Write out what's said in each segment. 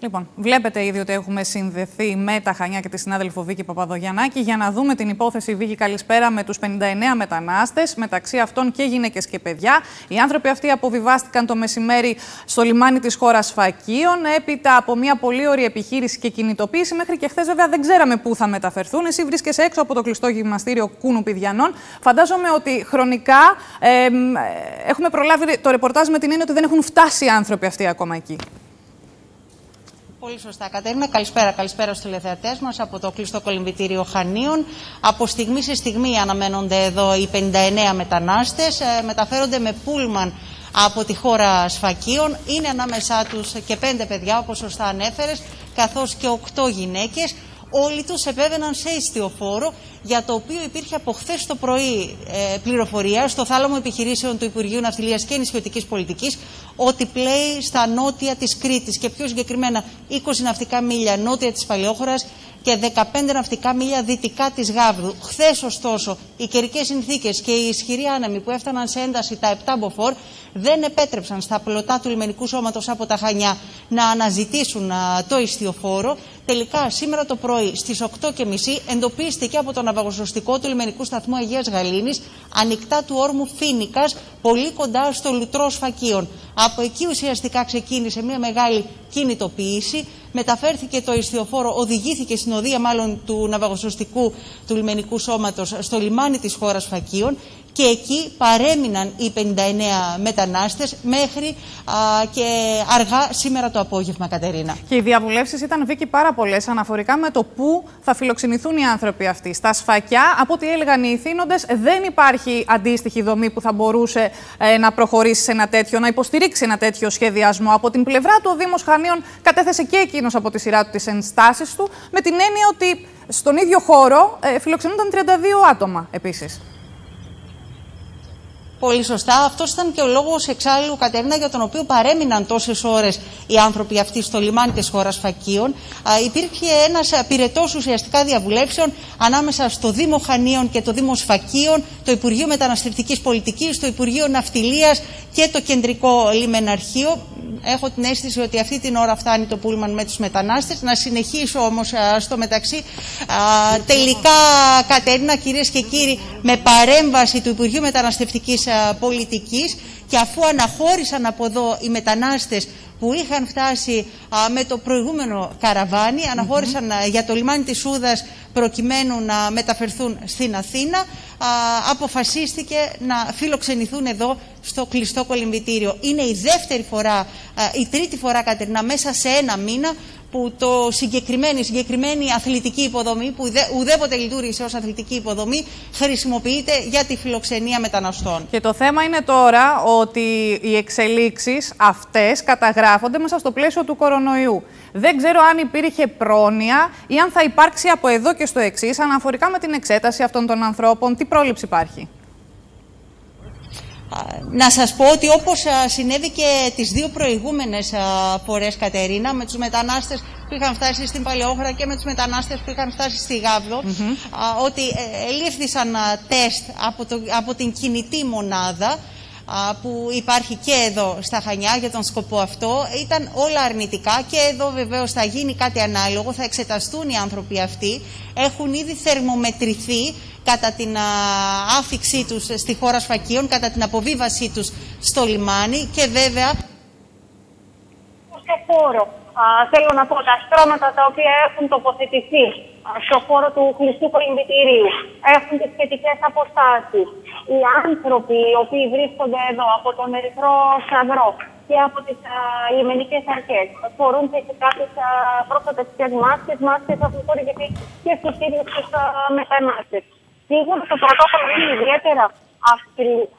Λοιπόν, βλέπετε ήδη ότι έχουμε συνδεθεί με τα Χανιά και τη συνάδελφο Βίκη Παπαδογιαννάκη για να δούμε την υπόθεση Βίκη Καλησπέρα με τους 59 μετανάστες, μεταξύ αυτών και γυναίκες και παιδιά. Οι άνθρωποι αυτοί αποβιβάστηκαν το μεσημέρι στο λιμάνι της χώρας Φακίων, έπειτα από μια πολύ ωραία επιχείρηση και κινητοποίηση. Μέχρι και χθες, βέβαια, δεν ξέραμε πού θα μεταφερθούν. Εσύ βρίσκεσαι έξω από το κλειστό γυμναστήριο Κούνου Πηδιανών. Φαντάζομαι ότι χρονικά ε, έχουμε προλάβει το ρεπορτάζ με την έννοια ότι δεν έχουν φτάσει οι άνθρωποι αυτοί ακόμα εκεί. Πολύ σωστά, Κατέρινα. Καλησπέρα, καλησπέρα στους τηλεθεατές μας από το κλειστό κολυμπητήριο Χανίων. Από στιγμή σε στιγμή αναμένονται εδώ οι 59 μετανάστες. Ε, μεταφέρονται με πούλμαν από τη χώρα Σφακίων. Είναι ανάμεσά τους και πέντε παιδιά, όπως σωστά ανέφερες, καθώς και οκτώ γυναίκες όλοι τους επέβαιναν σε ιστιοφόρο για το οποίο υπήρχε από χθες το πρωί ε, πληροφορία στο θάλαμο επιχειρήσεων του Υπουργείου Ναυτιλίας και Νησιωτικής Πολιτικής ότι πλέει στα νότια της Κρήτης και πιο συγκεκριμένα 20 ναυτικά μίλια νότια της Παλαιόχωρας και 15 ναυτικά μίλια δυτικά της Γάβδου. Χθες, ωστόσο, οι καιρικές συνθήκες και οι ισχυροί άνεμοι που έφταναν σε ένταση τα 7 μποφόρ δεν επέτρεψαν στα πλωτά του λιμενικού σώματος από τα Χανιά να αναζητήσουν το ιστιοφόρο. Τελικά, σήμερα το πρωί στις 8.30 εντοπίστηκε από τον ναυαγοσωστικό του λιμενικού σταθμού Αγίας Γαλήνης ανοιχτά του όρμου Φίνικας, πολύ κοντά στο λουτρό Σφακίων. Από εκεί ουσιαστικά ξεκίνησε μια μεγάλη κινητοποίηση. Μεταφέρθηκε το ιστιοφόρο, οδηγήθηκε στην οδεία μάλλον του ναυαγοσωστικού του λιμενικού σώματος στο λιμάνι της χώρας Φακίων και εκεί παρέμειναν οι 59 μετανάστες μέχρι και αργά σήμερα το απόγευμα, Κατερίνα. Και οι διαβουλεύσεις ήταν, Βίκη, πάρα πολλές αναφορικά με το πού θα φιλοξενηθούν οι άνθρωποι αυτοί. Στα σφακιά, από ό,τι έλεγαν οι ηθήνοντες, δεν υπάρχει αντίστοιχη δομή που θα μπορούσε ε, να προχωρήσει σε ένα τέτοιο, να υποστηρίξει ένα τέτοιο σχεδιασμό. Από την πλευρά του, ο Δήμος Χανίων κατέθεσε και εκείνος από τη σειρά του τις ενστάσεις του, με την έννοια ότι στον ίδιο χώρο ε, φιλοξενούνταν 32 άτομα επίσης. Πολύ σωστά. Αυτός ήταν και ο λόγος εξάλλου, Κατερίνα, για τον οποίο παρέμειναν τόσες ώρες οι άνθρωποι αυτοί στο λιμάνι της χώρας Φακίων. υπήρχε ένας πυρετό ουσιαστικά διαβουλεύσεων ανάμεσα στο Δήμο Χανίων και το Δήμος Σφακίων, το Υπουργείο Μεταναστευτικής Πολιτικής, το Υπουργείο Ναυτιλίας και το Κεντρικό Λιμεναρχείο. Έχω την αίσθηση ότι αυτή την ώρα φτάνει το πούλμαν με τους μετανάστες. Να συνεχίσω όμως στο μεταξύ. τελικά, Κατερίνα, κυρίες και κύριοι, με παρέμβαση του Υπουργείου Μεταναστευτικής πολιτικής και αφού αναχώρησαν από εδώ οι μετανάστες που είχαν φτάσει με το προηγούμενο καραβάνι, αναχώρησαν για το λιμάνι της Σούδας προκειμένου να μεταφερθούν στην Αθήνα, αποφασίστηκε να φιλοξενηθούν εδώ στο κλειστό κολυμπητήριο. Είναι η δεύτερη φορά, η τρίτη φορά, Κατερίνα, μέσα σε ένα μήνα που το συγκεκριμένη, συγκεκριμένη αθλητική υποδομή, που ουδέποτε λειτουργήσε ως αθλητική υποδομή, χρησιμοποιείται για τη φιλοξενία μεταναστών. Και το θέμα είναι τώρα ότι οι εξελίξεις αυτές καταγράφονται μέσα στο πλαίσιο του κορονοϊού. Δεν ξέρω αν υπήρχε πρόνοια ή αν θα υπάρξει από εδώ και στο εξής αναφορικά με την εξέταση αυτών των ανθρώπων. Τι πρόληψη υπάρχει; Να σας πω ότι όπως συνέβη και τις δύο προηγούμενες φορές Κατερίνα με τους μετανάστες που είχαν φτάσει στην Παλαιόχώρα και με τους μετανάστες που είχαν φτάσει στη Γάβδο ότι ε, ελήφθησαν τεστ από, το, από την κινητή μονάδα που υπάρχει και εδώ στα Χανιά για τον σκοπό αυτό. Ήταν όλα αρνητικά και εδώ βεβαίως θα γίνει κάτι ανάλογο, θα εξεταστούν οι άνθρωποι αυτοί, έχουν ήδη θερμομετρηθεί κατά την άφηξή τους στη χώρα Σφακίων, κατά την αποβίβασή τους στο λιμάνι και βέβαια... Στο χώρο, θέλω να πω, τα στρώματα τα οποία έχουν τοποθετηθεί στο χώρο του κλειστού κολυμπητηρίου έχουν τις σχετικές αποστάσεις. Οι άνθρωποι οι οποίοι βρίσκονται εδώ από τον Ερυθρό Σαδρό και από τις α, λιμενικές αρχές φορούν φυσικά τις προστατευτικές μάσκες, μάσκες έχουν χορηγηθεί και στους ίδιους τους μετανάστες. Σίγουρα το πρωτόκολλο είναι ιδιαίτερα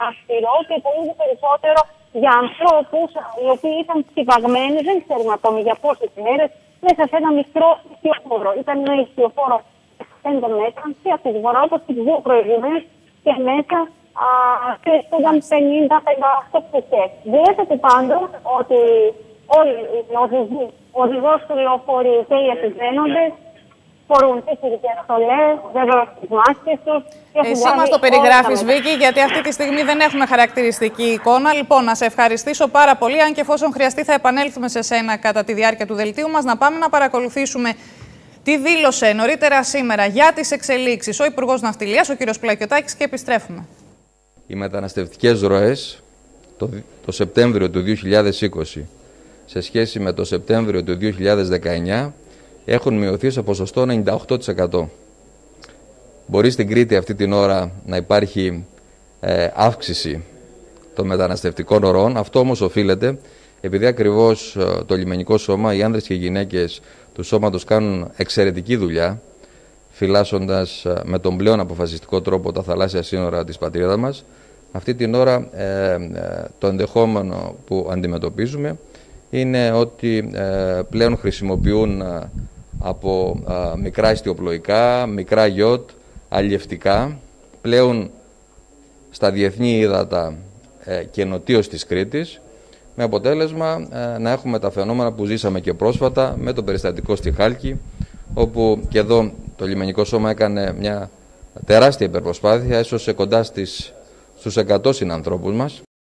αυστηρό και πολύ περισσότερο για ανθρώπους οι οποίοι ήταν στιβαγμένοι, δεν ξέρουμε ακόμη για πόσες μέρες, μέσα σε ένα μικρό ιστιοφόρο. Ήταν ένα ιστιοφόρο 5 μέτρων και από τη βορρά, όπως τις δύο προηγούμενες, και μέσα βρίσκονταν 50-58 πτυχέ. Βλέπετε πάντως ότι όλοι οι οδηγοί, ο οδηγός του λεωφορείου και οι επιβαίνοντες φορούν τι ειδικέ στολέ, βέβαια τι μάσκε τους. Εσύ μας το περιγράφεις, Βίκη, γιατί αυτή τη στιγμή δεν έχουμε χαρακτηριστική εικόνα. Λοιπόν, να σε ευχαριστήσω πάρα πολύ. Αν και εφόσον χρειαστεί, θα επανέλθουμε σε σένα κατά τη διάρκεια του δελτίου μας. Να πάμε να παρακολουθήσουμε τι δήλωσε νωρίτερα σήμερα για τις εξελίξεις ο Υπουργός Ναυτιλίας, ο κ. Πλακιωτάκη, και επιστρέφουμε. Οι μεταναστευτικές ροές το, το Σεπτέμβριο του 2020 σε σχέση με το Σεπτέμβριο του 2019 έχουν μειωθεί σε ποσοστό 98%. Μπορεί στην Κρήτη αυτή την ώρα να υπάρχει ε, αύξηση των μεταναστευτικών ορών. Αυτό όμως οφείλεται επειδή ακριβώς ε, το λιμενικό σώμα, οι άνδρες και οι γυναίκες του σώματος κάνουν εξαιρετική δουλειά φυλάσσοντας ε, με τον πλέον αποφασιστικό τρόπο τα θαλάσσια σύνορα της πατρίδας μας. Αυτή την ώρα το ενδεχόμενο που αντιμετωπίζουμε είναι ότι πλέον χρησιμοποιούν από μικρά ιστιοπλοϊκά, μικρά γιότ, αλλιευτικά, πλέον στα διεθνή ύδατα ε, και νοτίως της Κρήτης, με αποτέλεσμα ε, να έχουμε τα φαινόμενα που ζήσαμε και πρόσφατα με το περιστατικό στη Χάλκη, όπου και εδώ το λιμενικό σώμα έκανε μια τεράστια υπερπροσπάθεια, έσωσε κοντά στις, στους 100 συνανθρώπους μας,